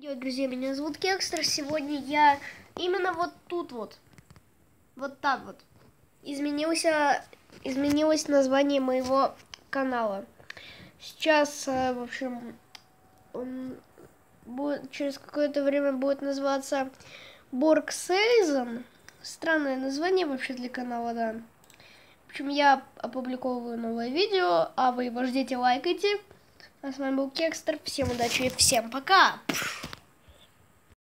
Йо, друзья, меня зовут Кекстер. Сегодня я именно вот тут вот, вот так вот, изменился, изменилось название моего канала. Сейчас, э, в общем, он будет, через какое-то время будет называться Борг Сейзен. Странное название вообще для канала, да. В общем, я опубликовываю новое видео, а вы его ждите, лайкайте. А с вами был Кекстер. Всем удачи и всем пока!